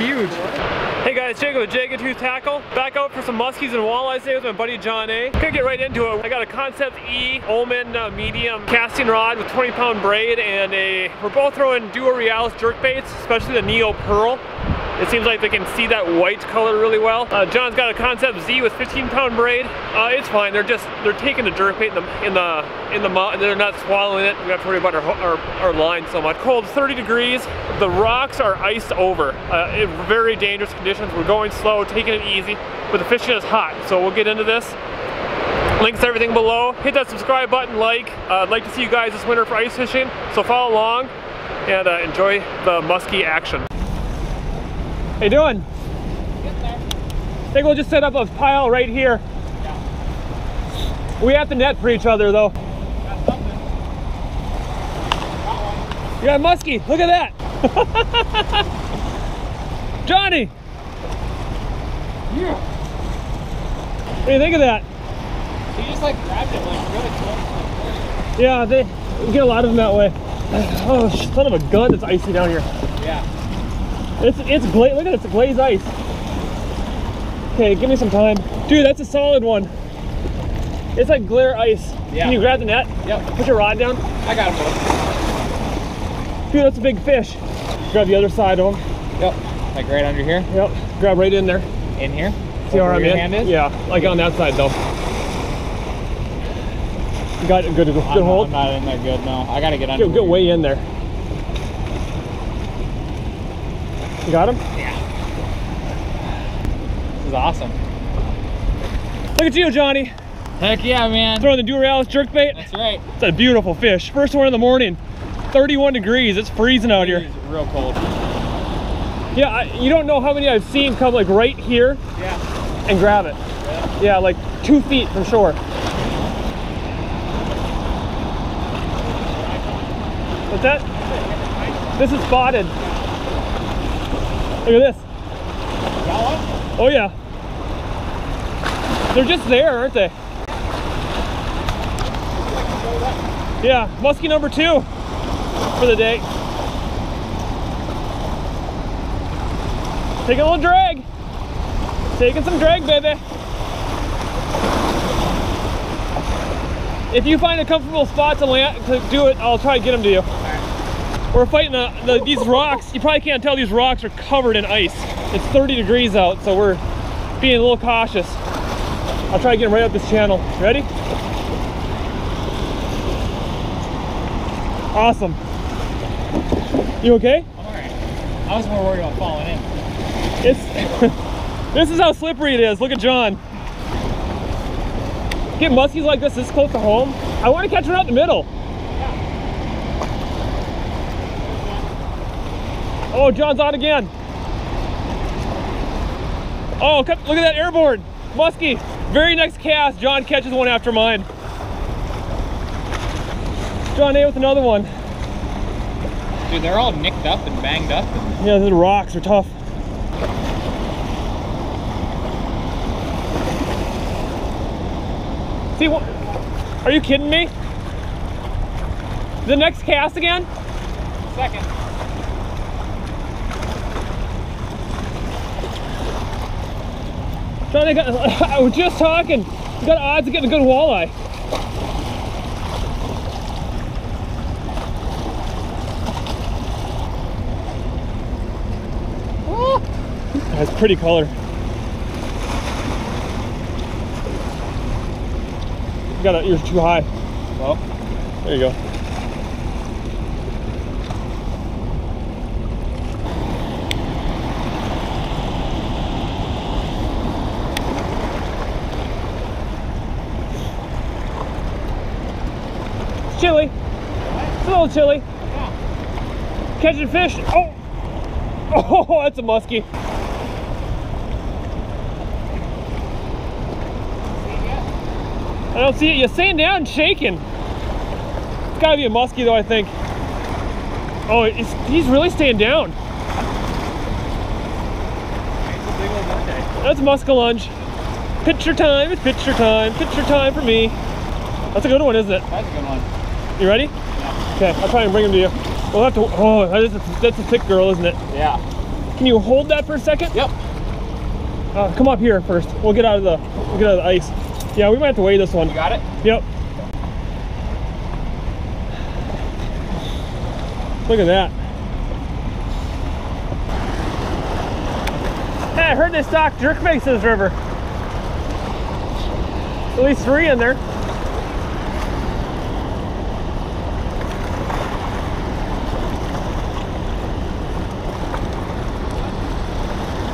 huge. Hey guys, Jacob with Jagged Tooth Tackle. Back out for some muskies and walleyes today with my buddy John A. Gonna get right into it. I got a Concept E Omen uh, medium casting rod with 20 pound braid and a, we're both throwing Duo Realis jerk baits, especially the Neo Pearl. It seems like they can see that white color really well. Uh, John's got a Concept Z with 15 pound braid. Uh, it's fine. They're just they're taking the jerk bait in the in the in the mud. They're not swallowing it. We have to worry about our, our, our line so much. Cold, 30 degrees. The rocks are iced over. Uh, in very dangerous conditions. We're going slow, taking it easy, but the fishing is hot. So we'll get into this. Links everything below. Hit that subscribe button, like. Uh, I'd like to see you guys this winter for ice fishing. So follow along and uh, enjoy the musky action. How you doing? I think we'll just set up a pile right here. We have to net for each other though. You got a muskie, look at that. Johnny! Yeah. What do you think of that? He just like grabbed it like really close. Yeah, they we get a lot of them that way. Oh, son of a gun, it's icy down here. Yeah. It's it's gla look at it, it's a glazed ice. Okay, give me some time. Dude, that's a solid one. It's like glare ice. Yeah. Can you grab the net? Yep. Put your rod down. I got him. Dude, that's a big fish. Grab the other side of him. Yep. Like right under here. Yep. Grab right in there. In here. See Where I'm your in? hand is? Yeah, like on that side though. You got it. Good, good I'm, hold. I'm not in there good. No. I gotta get under. Get, get way in there. You got him? Yeah. This is awesome. Look at you, Johnny. Heck yeah, man. Throwing the Duo Realis jerk bait. That's right. It's a beautiful fish. First one in the morning. 31 degrees. It's freezing out here. It's real cold. Yeah, I, you don't know how many I've seen come like right here Yeah. and grab it. Yeah, like two feet from shore. What's that? This is spotted. Look at this. Oh yeah. They're just there, aren't they? Yeah, muskie number two for the day. Taking a little drag. Taking some drag, baby. If you find a comfortable spot to land to do it, I'll try to get them to you. We're fighting the, the, these rocks. You probably can't tell these rocks are covered in ice. It's 30 degrees out, so we're being a little cautious. I'll try to get right up this channel. Ready? Awesome. You okay? I'm alright. I was more worried about falling in. It's this is how slippery it is. Look at John. Get muskies like this this close to home. I want to catch one out in the middle. Oh, John's on again. Oh, look at that airborne muskie. Very next cast, John catches one after mine. John A with another one. Dude, they're all nicked up and banged up. And Yeah, the rocks are tough. See what? Are you kidding me? The next cast again? second. I, got, I was just talking. You got odds of getting a good walleye. That's pretty color. You got it. You're too high. Well, There you go. Chilly. It's a little chilly. Catching fish. Oh! Oh, that's a muskie. I don't see it. You're staying down shaking. It's gotta be a muskie though, I think. Oh, he's really staying down. That's a muskellunge. Picture time, it's picture time, picture time for me. That's a good one, isn't it? that's a good one. You ready? Okay, I'll try and bring him to you. We'll have to, oh, that is a, that's a thick girl, isn't it? Yeah. Can you hold that for a second? Yep. Uh, come up here first. We'll get out of the we'll get out of the ice. Yeah, we might have to weigh this one. You got it? Yep. Look at that. Hey, I heard they stock jerkbaits in this river. At least three in there.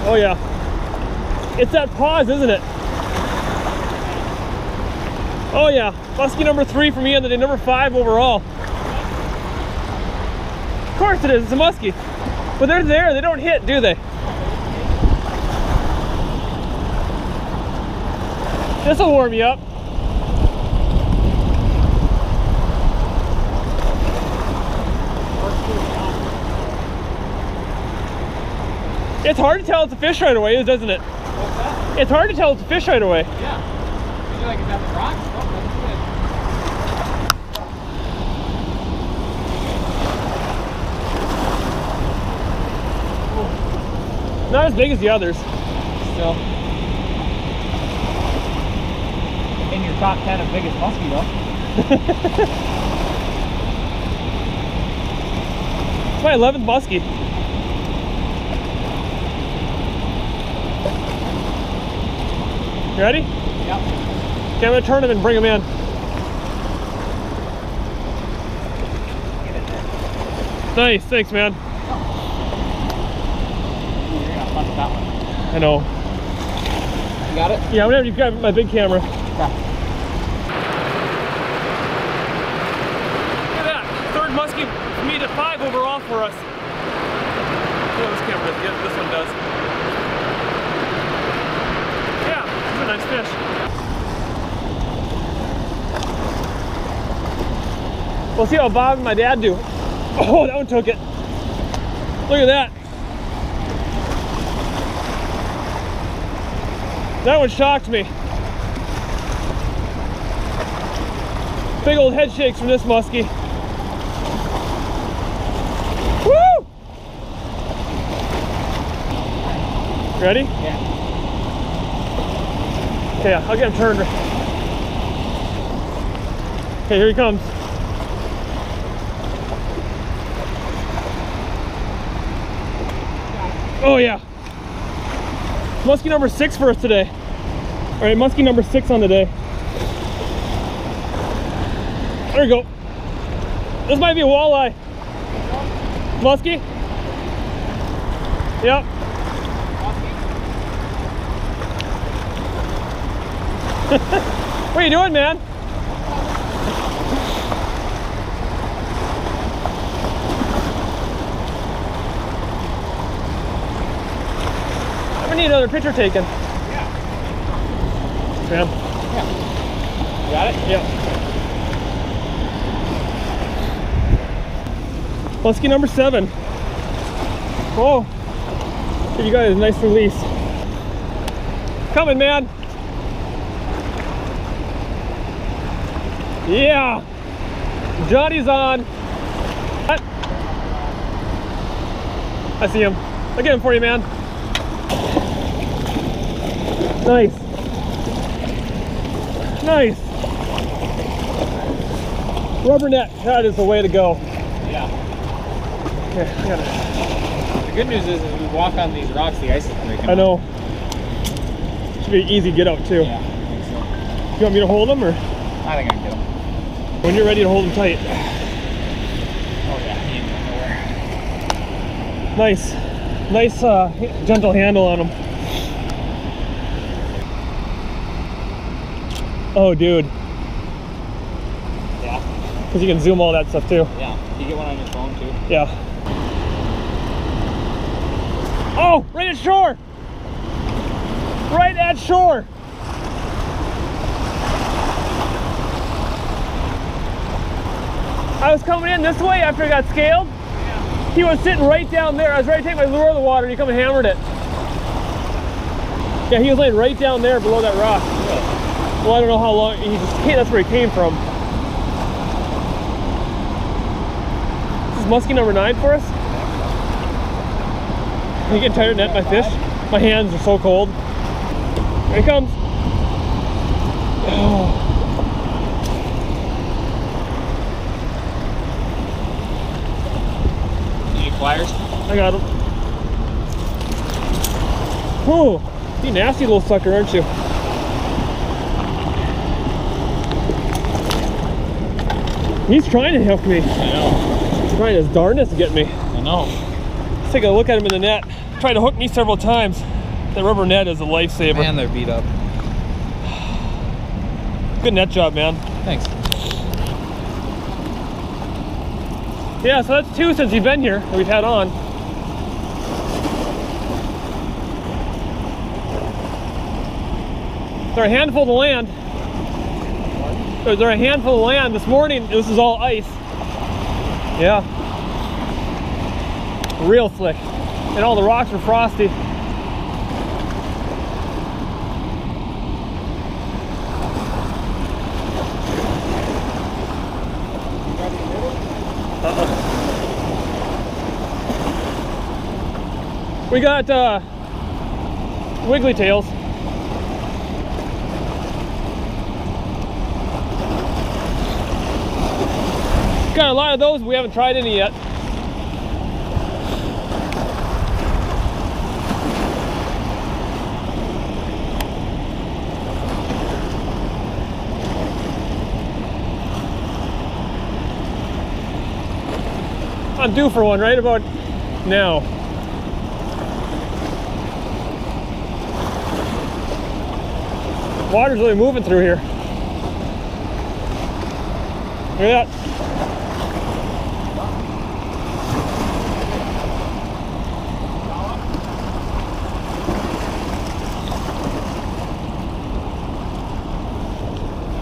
Oh yeah. It's that pause, isn't it? Oh yeah, muskie number three for me on the day, number five overall. Of course it is, it's a muskie. But they're there, they don't hit, do they? This'll warm you up. It's hard to tell it's a fish right away, doesn't it? What's that? It's hard to tell it's a fish right away. Yeah. You like the rocks? Oh, Not as big as the others. Still. In your top 10 of biggest muskie though. It's my 11th muskie. You ready? Yep. Okay, I'm gonna turn him and bring him in. Nice, thanks man. Ooh, you're gonna bust that one. I know. You got it? Yeah, whenever you grab my big camera. Okay. Look at that, third muskie made it five overall for us. Oh, this camera it, this one does. Yeah, this is a nice fish. We'll see how Bob and my dad do. Oh, that one took it. Look at that. That one shocked me. Big old head shakes from this muskie. Woo! Ready? Yeah. Okay, I'll get him turned. Okay, here he comes. Oh yeah. Muskie number six for us today. All right, muskie number six on the day. There we go. This might be a walleye. Muskie? Yep. What are you doing, man? I'm gonna need another picture taken. Yeah. Man. You got it? Yep. Muskie number seven. Oh, you guys a nice release. Coming, man. Yeah. Johnny's on. I see him. I'll get him for you, man. Nice. Nice. Rubber net, that is the way to go. Yeah. Okay, gotta- The good news is, is we walk on these rocks, the ice is breaking. I know. Should be easy get out too. Yeah, I think so. You want me to hold them or I think I can get them. When you're ready to hold them tight? Oh yeah, he ain't going nowhere. Nice, nice, uh, gentle handle on them. Oh, dude, Yeah. because you can zoom all that stuff too. Yeah. You get one on your phone too. Yeah. Oh, right at shore. Right at shore. I was coming in this way after I got scaled. He was sitting right down there. I was ready to take my lure out of the water and he come and hammered it. Yeah, he was laying right down there below that rock. Well, I don't know how long, he just came, that's where he came from. This is muskie number nine for us? You getting tired of netting my fish? My hands are so cold. Here he comes. Oh. Any pliers? I got him. Oh, you nasty little sucker, aren't you? He's trying to hook me. I know. He's trying his darnest to get me. I know. Let's take a look at him in the net. Tried to hook me several times. That rubber net is a lifesaver. Man, they're beat up. Good net job, man. Thanks. Yeah, so that's two since you've been here that we've had on. They're a handful of land. They're a handful to land. This morning, this is all ice. Yeah. Real slick. And all the rocks are frosty. We got uh, wiggly tails. Got a lot of those, we haven't tried any yet. I'm due for one right about now. Water's really moving through here. Look at that.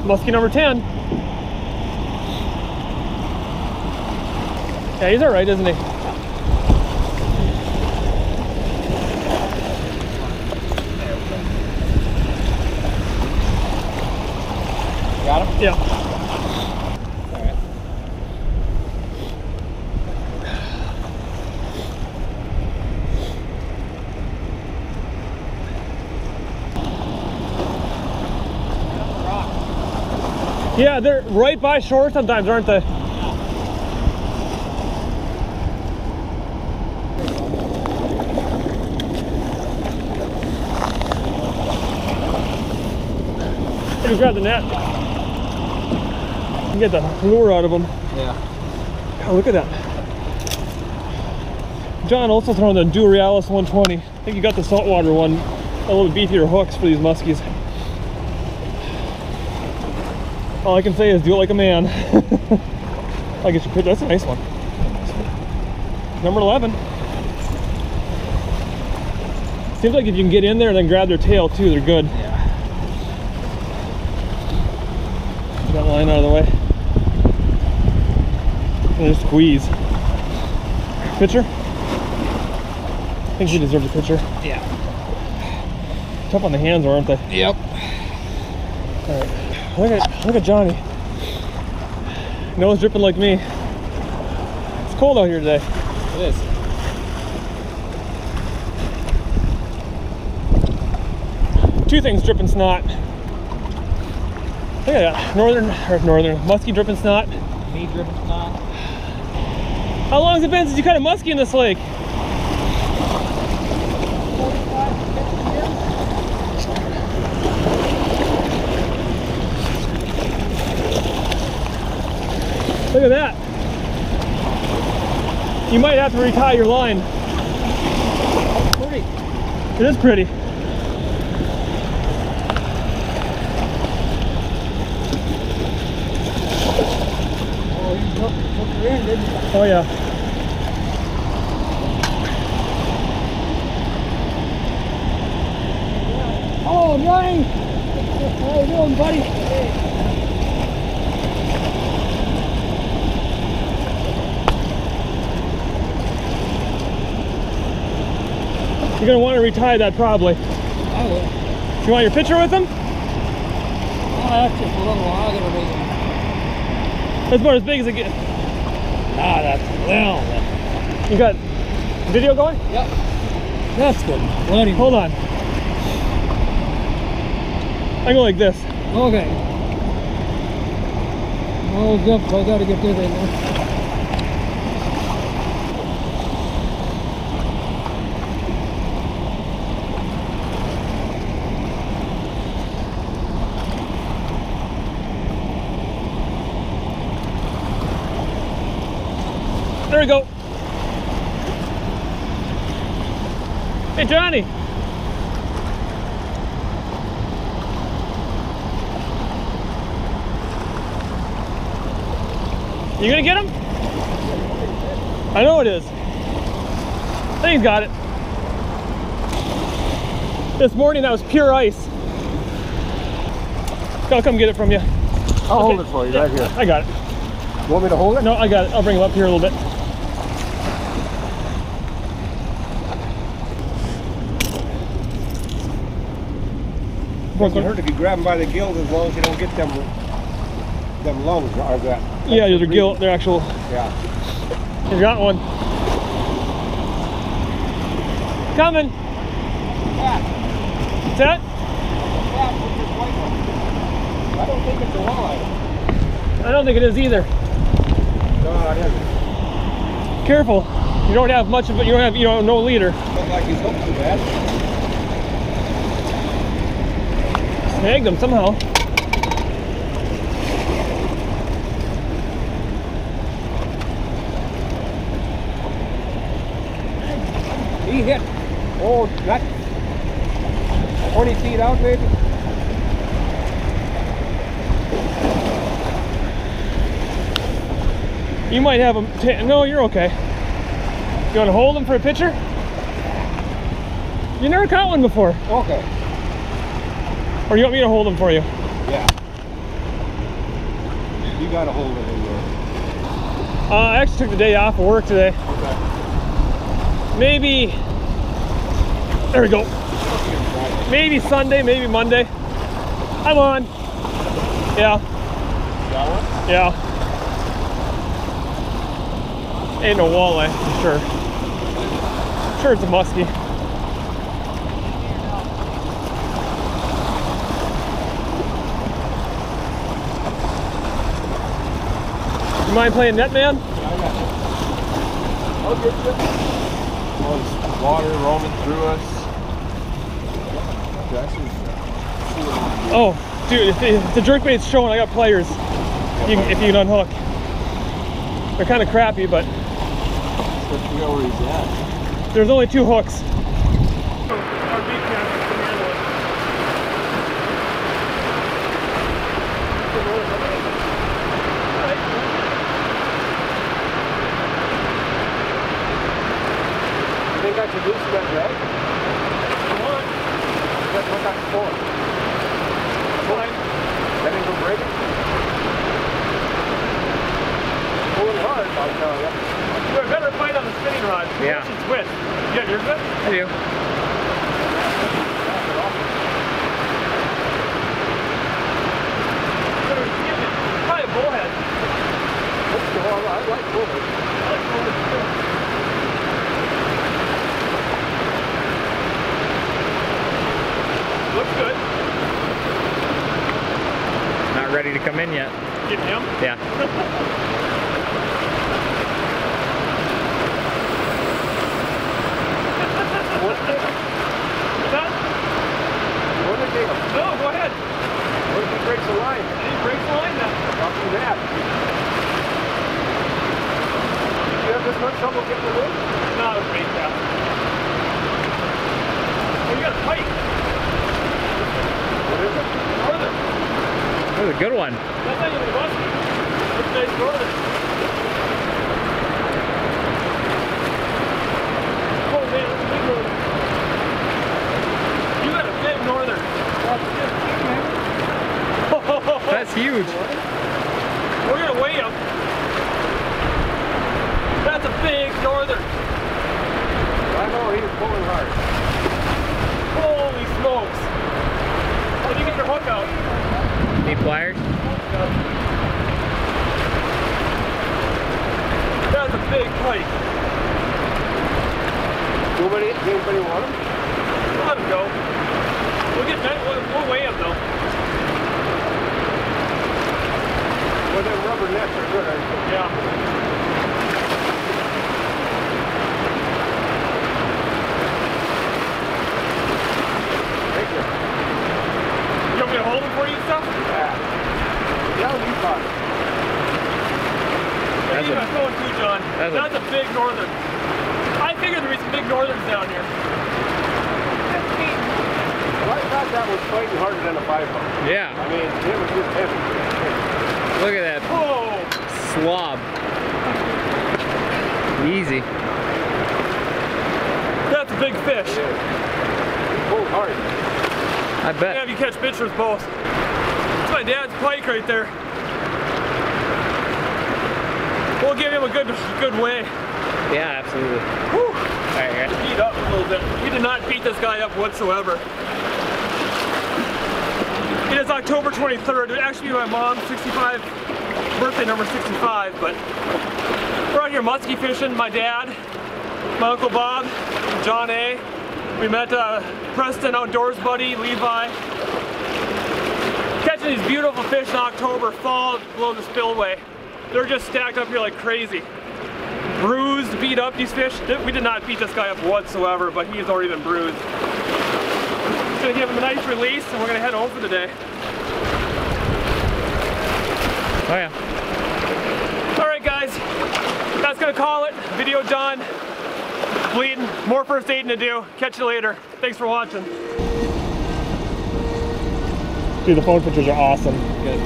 Muskie number 10. Yeah, he's all right, isn't he? Yeah, they're right by shore sometimes, aren't they? Just grab the net. You get the lure out of them. Yeah. Oh, look at that. John also throwing the Duo Realis 120. I think you got the saltwater one. A little beefier hooks for these muskies. All I can say is do it like a man. I guess you could. That's a nice one. Number 11. Seems like if you can get in there and then grab their tail too, they're good. Yeah. Get that line out of the way. And just squeeze. Pitcher? I think she deserves a pitcher. Yeah. Tough on the hands, aren't they? Yep. All right. Look at look at Johnny. Nose dripping like me. It's cold out here today. It is. Two things dripping snot. Look at that. Northern or northern muskie dripping snot. Me dripping snot. How long has it been since you caught a muskie in this lake? Look at that. You might have to retie your line. Pretty. It is pretty. Oh, you took, took her in, didn't you? Oh yeah. Oh, Johnny! How you doing, buddy? You're gonna want to retie that probably. I will. You want your picture with them? Oh, that's just a little longer than me. That's about as big as it gets. Ah, that's well. You got video going? Yep. That's good. Bloody. Hold on. I go like this. Okay. Oh, good. I gotta get there. There we go. Hey, Johnny. You gonna get him? I know it is. I think he's got it. This morning that was pure ice. I'll come get it from you. I'll hold it for you right here. I got it. You want me to hold it? No, I got it. I'll bring him up here a little bit. Doesn't hurt if you grab them by the gills as long as you don't get them them lungs or that. Yeah, they're gill. They're actual. Yeah. He's got one. Coming. What's that? I don't think it's a walleye. I don't think it is either. No, it isn't. Careful. You don't have much of it. You don't have, you know, no leader. Looks like he's hooked too bad. Snagged him somehow. He hit. Oh, that 20 feet out maybe. You might have him. No, you're okay. You want to hold him for a picture? You never caught one before. Okay. Or you want me to hold them for you? Yeah. You got a hold of there. Uh, I actually took the day off of work today. Okay. Maybe. There we go. Maybe Sunday, maybe Monday. I'm on. Yeah, Got one? yeah. Ain't no walleye, for sure. Sure, it's a muskie. Mind playing Netman? I'll get you. Well, there's water roaming through us. Oh, dude, if the, if the jerkbait's showing, I got players. You can, if you can unhook. They're kind of crappy, but Let's figure where he's at. there's only two hooks. You think I should loosen that drag? That's what that's for. That ain't gonna break it? Pulling hard, I'll tell you. We're better fight on the spinning rod. Yeah. It's twist. Yeah, you're good? I do. Probably a bullhead. I like bullets. Looks good. Not ready to come in yet. Get him. Yeah. That? What did they, what No, go ahead. if he breaks the line? And he breaks the line now. How can that? Did you have this much trouble getting it in? No, it's bait trap. Oh, you got a pike. What is it? Northern. That was a good one. That's not even a muskie. That's a nice northern. Oh man, that's a big northern. You got a big northern. That's huge. We're gonna weigh him. That's a big northern. I know he was pulling hard. Holy smokes. When you get your hook out. Need pliers? That's a big pike. Nobody, anybody want them? We'll let him go. We'll get that. We'll, we'll weigh him though. Well, nets are good, I think. Yeah. Thank you. You want me to hold him for you stuff? Yeah. Yeah, we fine. Yeah, That's a- too, John. that's That's a big northern. I figured there'd be some big northerns down here. Well, I thought that was fighting harder than a five pound. Yeah. I mean, it was just heavy. Look at that Whoa! Slob. Easy. That's a big fish. It pulled hard. I bet. if you catch pictures both. That's my dad's pike right there. We'll give him a good good weigh. Yeah, absolutely. Whew. All right, here. Beat up a little bit. He did not beat this guy up whatsoever. It is October 23rd. It would actually be my mom's 65 birthday number 65, but we're out here muskie fishing. My dad, my uncle Bob, John A. We met uh, Preston Outdoors buddy, Levi. Catching these beautiful fish in October, fall below the spillway. They're just stacked up here like crazy. Bruised, beat up these fish. We did not beat this guy up whatsoever, but he's already been bruised. Just gonna give him a nice release and we're gonna head home for the day. Oh yeah. All right, guys, that's gonna call it. Video done. Bleeding. More first aiding to do. Catch you later. Thanks for watching. Dude, the phone pictures are awesome. Good.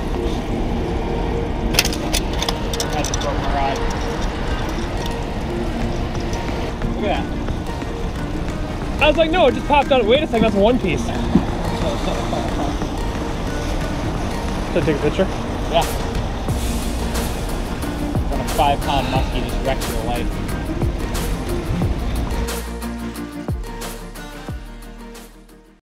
That's a broken rod. Look at that. I was like, no, it just popped out. Wait a second, that's one piece. Should I take a picture? Yeah. Got a five pound muskie just wrecked your life.